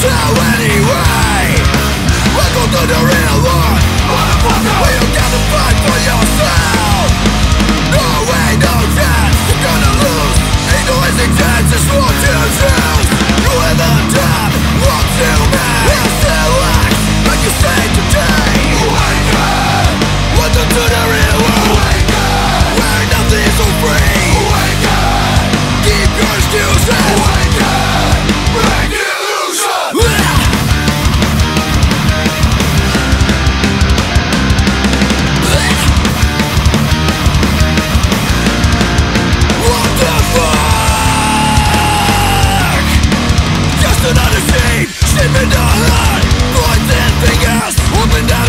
do anyway. The Motherfucker you gotta fight for yourself. No way, no chance. You're gonna lose. Chances,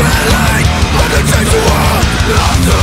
pit Punishing the